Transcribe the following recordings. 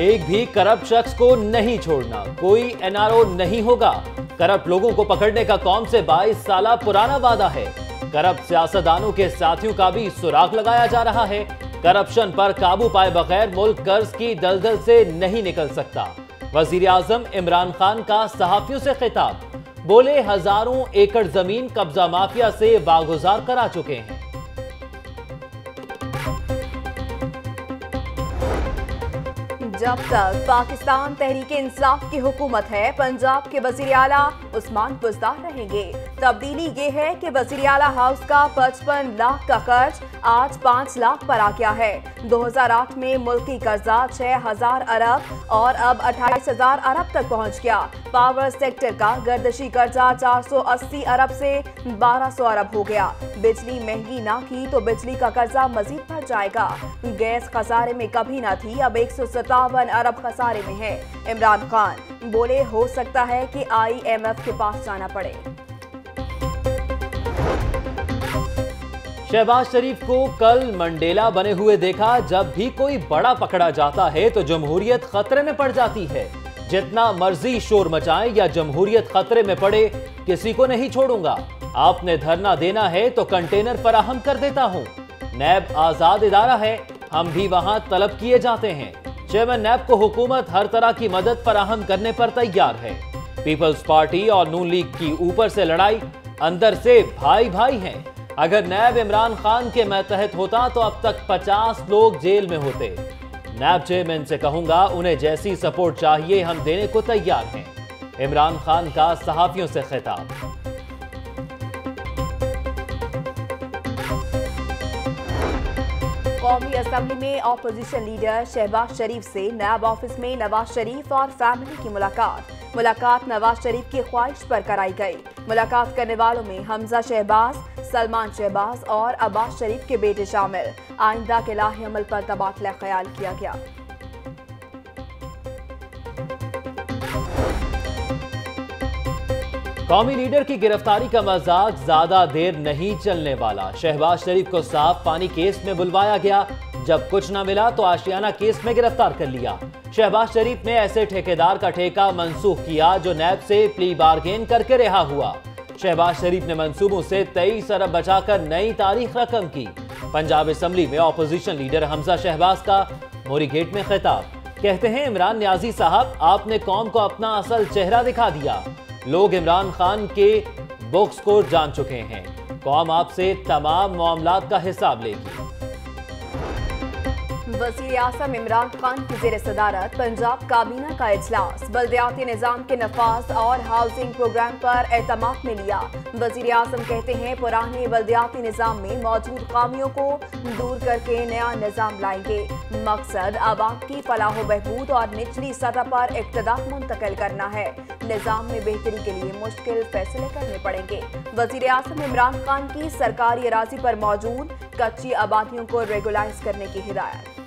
एक भी करप्ट शख्स को नहीं छोड़ना। कोई एनआरओ नहीं होगा। करप्ट लोगों को पकड़ने का कौम से 22 साल पुराना वादा है। करप्ट सियासतदानों के साथियों का भी सुराग लगाया जा रहा है। करप्शन पर काबू पाए बगैर मुल्क कर्ज की दलदल से नहीं निकल सकता। वज़ीर आज़म इमरान खान का सहाफियों से खिताब। बोले, हज़ारों एकड़ ज़मीन कब्जा माफिया से बागुजार करा चुके हैं। जब तक पाकिस्तान तहरीक इंसाफ की हुकूमत है, पंजाब के वज़ीर आला उस्मान बुजदार रहेंगे। तब्दीली ये है कि वज़ीर आला हाउस का 55 लाख का कर्ज आज 5 लाख पर आ गया है। 2008 में मुल्की कर्जा 6000 अरब और अब 28000 अरब तक पहुँच गया। पावर सेक्टर का गर्दशी कर्जा 480 अरब से 1200 अरब हो गया। बिजली महँगी ना की तो बिजली का कर्जा मजीद बढ़ जाएगा। गैस खसारे में कभी ना थी, अब एक अरब खसारे में है। इमरान खान बोले, हो सकता है कि आईएमएफ के पास जाना पड़े। शहबाज शरीफ को कल मंडेला बने हुए देखा, जब भी कोई बड़ा पकड़ा जाता है तो जमहूरियत खतरे में पड़ जाती है। जितना मर्ज़ी शोर मचाएँ या जमहूरियत खतरे में पड़े, किसी को नहीं छोड़ूँगा। आपने धरना देना है तो कंटेनर फराहम कर देता हूँ। नैब आज़ाद इदारा है, हम भी वहाँ तलब किए जाते हैं। चेयरमैन नैब को हुकूमत हर तरह की मदद फराहम करने पर तैयार है। पीपल्स पार्टी और नून लीग की ऊपर से लड़ाई अंदर से भाई भाई हैं। अगर नैब इमरान खान के मतहत होता तो अब तक 50 लोग जेल में होते। नैब चेयरमैन से कहूँगा, उन्हें जैसी सपोर्ट चाहिए हम देने को तैयार हैं। इमरान खान का सहाफियों से खिताब। कौमी असम्बली में अपोजिशन लीडर शहबाज शरीफ से नैब ऑफ़िस में नवाज़ शरीफ और फैमिली की मुलाकात। मुलाकात नवाज़ शरीफ की ख्वाहिश पर कराई गई। मुलाकात करने वालों में हमजा शहबाज, सलमान शहबाज और अब्बास शरीफ के बेटे शामिल। आइंदा के लाहे अमल पर तबादला ख्याल किया गया। कौमी लीडर की गिरफ्तारी का मज़ाक ज़्यादा देर नहीं चलने वाला। शहबाज शरीफ को साफ़ पानी केस में बुलवाया गया। जब कुछ न मिला तो आशियाना केस में गिरफ़्तार कर लिया। शहबाज शरीफ ने ऐसे ठेकेदार का ठेका मंसूख किया जो नैब से प्ली बार्गेन करके रिहा हुआ। शहबाज शरीफ ने मंसूबों से तेईस अरब बचाकर नई तारीख रकम की। पंजाब असम्बली में ऑपोजिशन लीडर हमजा शहबाज का मोरी गेट में खिताब। कहते हैं, इमरान न्याजी साहब, आपने कौम को अपना असल चेहरा दिखा दिया। लोग इमरान खान के बुक्स को जान चुके हैं। कौम आपसे तमाम मामला का हिसाब लेगी। वज़ीर आज़म इमरान खान की जेर सदारत, पंजाब काबीना का इजलास, बल्दियाती निज़ाम के नफाज और हाउसिंग प्रोग्राम पर एतमाद में लिया। वज़ीर आज़म कहते हैं, पुराने बल्दियाती निज़ाम में मौजूद खामियों को दूर करके नया निज़ाम लाएँगे। मकसद आवाम की फलाह बहबूद और निचली सतह पर इकतदार मुंतकिल करना है। निज़ाम में बेहतरी के लिए मुश्किल फैसले करने पड़ेंगे। वज़ीर आज़म इमरान खान की सरकारी अराजी पर मौजूद कच्ची आबादियों को रेगुलाइज करने की हिदायत।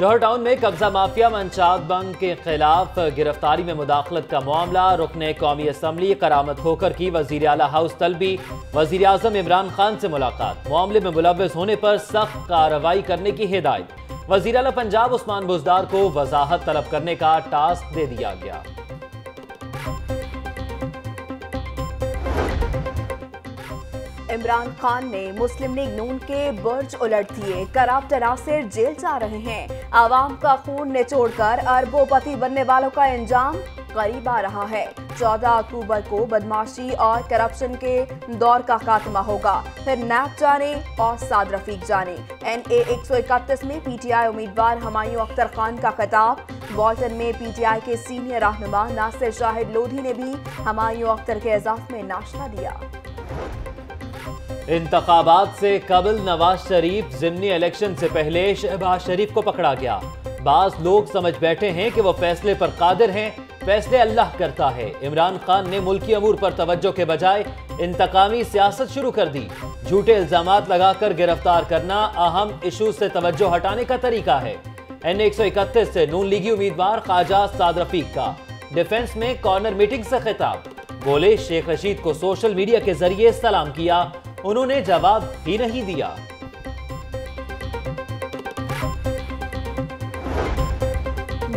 जौहर टाउन में कब्जा माफिया मंचाद बंग के खिलाफ गिरफ्तारी में मुदाखलत का मामला, रुकने कौमी असम्बली करामत होकर की वज़ीर अला हाउस तलबी। वज़ीर अजम इमरान खान से मुलाकात। मामले में मुलविस होने पर सख्त कार्रवाई करने की हिदायत। वज़ीर अला पंजाब उस्मान बुजदार को वजाहत तलब करने का टास्क दे दिया गया। इमरान खान ने मुस्लिम लीग नून के बुर्ज उलट दिए। कराप नासिर जेल जा रहे हैं। आवाम का खून निचोड़कर अरबोपति बनने वालों का इंजाम करीब आ रहा है। 14 अक्टूबर को बदमाशी और करप्शन के दौर का खात्मा होगा। फिर नैब जाने और साद रफीक जाने। एन ए एक सौ इकतीस में पीटीआई उम्मीदवार हमायूं अख्तर खान का खिताब। वॉल्टन में पीटीआई के सीनियर रहनुमा नासिर शाहिद लोधी ने भी हमायूं अख्तर के एजाज में नाश्ता दिया। इंतबात से कबल नवाज़ शरीफ जिमनी इलेक्शन से पहले शहबाज शरीफ को पकड़ा गया। बाज लोग समझ बैठे हैं कि वो फैसले पर कादिर हैं, फैसले अल्लाह करता है। इमरान खान ने मुल्की अमूर पर तवज्जो के बजाय इंतकामी सियासत शुरू कर दी। झूठे इल्ज़ाम लगाकर गिरफ़्तार करना अहम इशू से तवज्जो हटाने का तरीका है। एन एक सौ इकतीस से नून लीगी उम्मीदवार ख्वाजा साद रफीक का। डिफेंस में कॉर्नर मीटिंग से खिताब। बोले शेख रशीद को सोशल मीडिया के ज़रिए सलाम किया। उन्होंने जवाब ही नहीं दिया।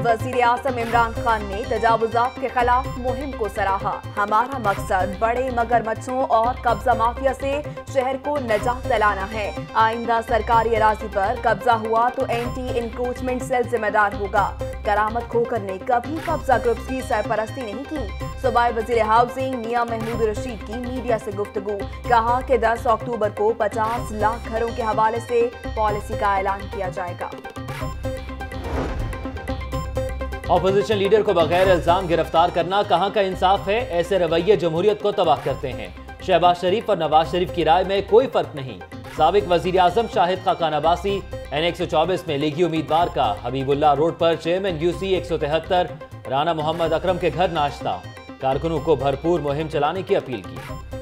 वज़ीर आज़म इमरान खान ने तजावजात के खिलाफ मुहिम को सराहा। हमारा मकसद बड़े मगरमच्छों और कब्जा माफिया से शहर को नजात दिलाना है। आइंदा सरकारी अराजी पर कब्जा हुआ तो एंटी इंक्रोचमेंट सेल जिम्मेदार होगा। करामत खोकर ने कभी कब्जा ग्रुप्स की सरपरस्ती नहीं की। सूबाई वज़ीर हाउसिंग मियाँ महमूद रशीद की मीडिया से गुफ्तगू। कहा कि 10 अक्टूबर को 50 लाख घरों के हवाले से पॉलिसी का ऐलान किया जाएगा। ऑपोजिशन लीडर को बगैर इल्ज़ाम गिरफ़्तार करना कहाँ का इंसाफ है? ऐसे रवैये जमहूरियत को तबाह करते हैं। शहबाज शरीफ और नवाज़ शरीफ की राय में कोई फ़र्क नहीं। सबक वज़ीर आज़म शाहिद खाकान अब्बासी एन एक सौ चौबीस में लीगी उम्मीदवार का हबीबुल्ला रोड पर चेयरमैन यूसी एक सौ तिहत्तर राना मोहम्मद अकरम के घर नाश्ता। कारकुनों को भरपूर मुहिम चलाने की अपील की।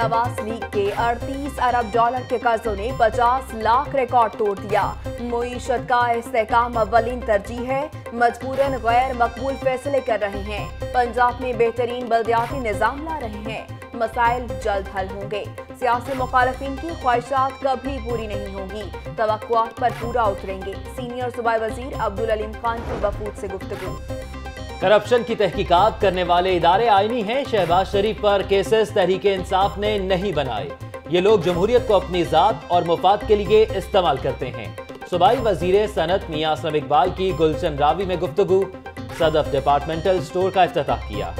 नवाज़ लीग के 38 अरब डॉलर के कर्जों ने 50 लाख रिकॉर्ड तोड़ दिया। मीशत का इसकाम अव्वलीन तरजीह है। मजबूरन गैर मकबूल फैसले कर रहे हैं। पंजाब में बेहतरीन बल्दियाती निज़ाम ला रहे हैं। मसाइल जल्द हल होंगे। सियासी मुखालफिन की ख्वाहिशात कभी पूरी नहीं होंगी। तो पर पूरा उतरेंगे। सीनियर सूबाई वज़ीर अब्दुल अलीम खान की वफूद से गुफ्तगू। करप्शन की तहकीकात करने वाले इदारे आईनी हैं। शहबाज शरीफ पर केसेस, तहरीक इंसाफ ने नहीं बनाए। ये लोग जमहूरियत को अपनी ज़ात और मुफाद के लिए इस्तेमाल करते हैं। सूबाई वज़ीर सनत मियाँ असलम इकबाल की गुलशन रावी में गुफ्तु सदफ डिपार्टमेंटल स्टोर का अफ्ताह किया।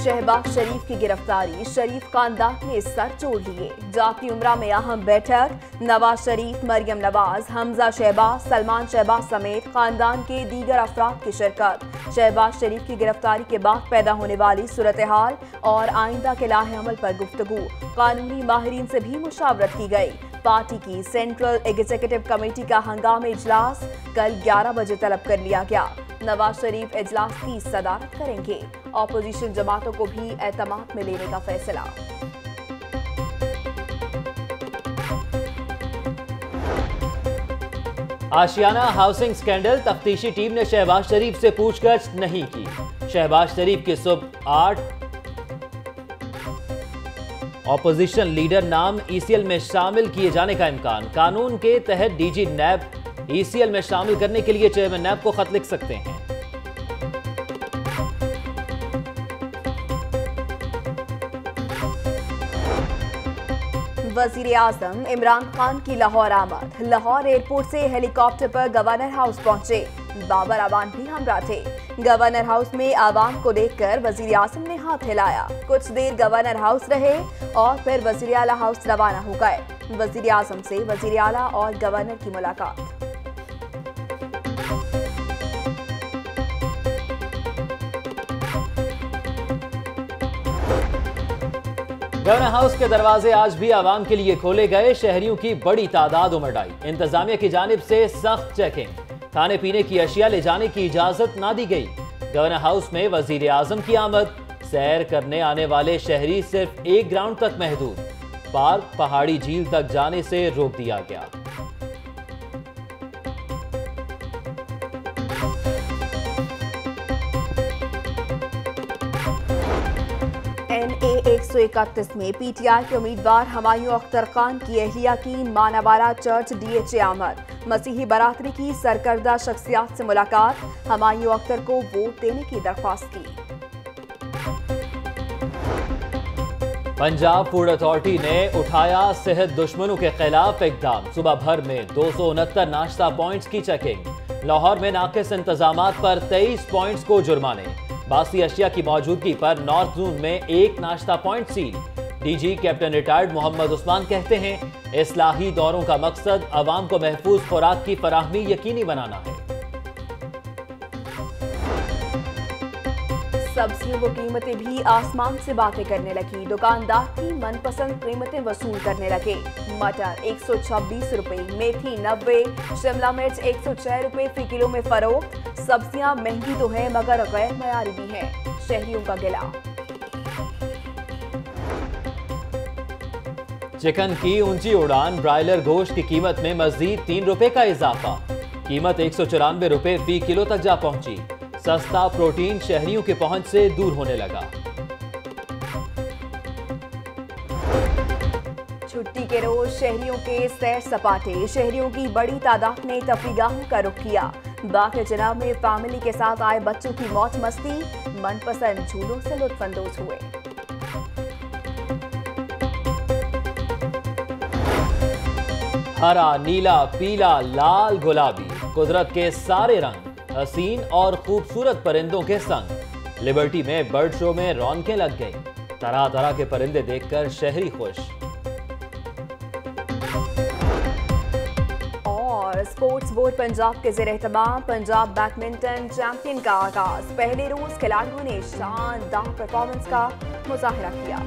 शहबाज शरीफ की गिरफ्तारी। शरीफ खानदान ने सर जोड़ लिए। जाती उम्रा में अहम बैठक। नवाज़ शरीफ, मरियम नवाज़, हमजा शहबाज, सलमान शहबाज समेत खानदान के दीगर अफराद की शिरकत। शहबाज शरीफ की गिरफ्तारी के बाद पैदा होने वाली सूरत हाल और आइंदा के लाहे अमल पर गुफ्तगु। कानूनी माहरीन से भी मुशावरत की गई। पार्टी की सेंट्रल एग्जीक्यूटिव कमेटी का हंगामे इजलास कल 11 बजे तलब कर लिया गया। नवाज़ शरीफ इजलास की सदारत करेंगे। ऑपोजिशन जमातों को भी एतमाद में लेने का फैसला। आशियाना हाउसिंग स्कैंडल तफ्तीशी टीम ने शहबाज शरीफ से पूछगछ नहीं की। शहबाज शरीफ की सुबह आठ ऑपोजिशन लीडर नाम ईसीएल में शामिल किए जाने का इम्कान। कानून के तहत डीजी नैब ईसीएल में शामिल करने के लिए चेयरमैन नैब को खत लिख सकते हैं। वज़ीर आज़म इमरान खान की लाहौर आमद। लाहौर एयरपोर्ट से हेलीकॉप्टर पर गवर्नर हाउस पहुँचे। बाबर आवान भी हमरा थे। गवर्नर हाउस में आवाम को देखकर वज़ीर आज़म ने हाथ हिलाया। कुछ देर गवर्नर हाउस रहे और फिर वज़ीर आला हाउस रवाना हो गए। वज़ीर आज़म से वज़ीर आला और गवर्नर की मुलाकात। गवर्नर हाउस के दरवाजे आज भी आवाम के लिए खोले गए। शहरियों की बड़ी तादाद उमड़ आई। इंतजामिया की जानब से सख्त चेकिंग। खाने पीने की अशिया ले जाने की इजाज़त ना दी गई। गवर्नर हाउस में वज़ीर आज़म की आमद। सैर करने आने वाले शहरी सिर्फ़ एक ग्राउंड तक महदूद। पार्क, पहाड़ी झील तक जाने से रोक दिया गया। सौ इकतीस में पीटीआई के उम्मीदवार हमायूं अख्तर खान की अहलिया की मानावाला चर्च डीएचए आमद मसीही बरातरी की सरकर्दा शख्सियात से मुलाकात, हमायूं अख्तर को वोट देने की दरख्वास्त की। पंजाब फ़ूड अथॉरिटी ने उठाया सेहत दुश्मनों के खिलाफ इकदाम। सुबह भर में दो सौ उनहत्तर नाश्ता पॉइंट्स की चेकिंग। लाहौर में नाकिस इंतज़ाम पर तेईस पॉइंट्स को जुर्माने। बासी अशिया की मौजूदगी पर नॉर्थ जोन में एक नाश्ता point seal DG captain retired Mohammad Usman कहते हैं, इसलाही दौरों का मकसद आवाम को महफूज खुराक की फराहमी यकीनी बनाना है। सब्जियों की कीमतें भी आसमान से बातें करने लगी। दुकानदार की मनपसंद कीमतें वसूल करने लगे। मटर एक सौ छब्बीस रूपए, मेथी नब्बे, शिमला मिर्च एक सौ छह रूपए फ़ी किलो में फरोख्त। सब्ज़ियाँ महँगी तो है, मगर गैर मयारी भी है। शहरियों का गिला। चिकन की ऊँची उड़ान ब्रायलर गोश्त की कीमत में मजीद तीन रुपए का इजाफा। कीमत एक सौ चौरानवे रुपए फ़ी किलो तक जा पहुँची। सस्ता प्रोटीन शहरियों के पहुँच से दूर होने लगा। छुट्टी के रोज शहरियों के सैर सपाटे शहरियों की बड़ी तादाद ने तफरीगाहों का रुख किया। बाग जनाब में फैमिली के साथ आए बच्चों की मौज मस्ती मनपसंद झूलों से लुत्फानंदोज हुए। हरा नीला पीला लाल गुलाबी कुदरत के सारे रंग हसीन और खूबसूरत परिंदों के संग। लिबर्टी में बर्ड शो में रौनकें लग गई। तरह तरह के परिंदे देखकर शहरी खुश। और स्पोर्ट्स बोर्ड पंजाब के जेर एहतमाम, पंजाब बैडमिंटन चैंपियन का आगाज़। पहले रोज खिलाड़ियों ने शानदार परफॉर्मेंस का मुजाहरा किया।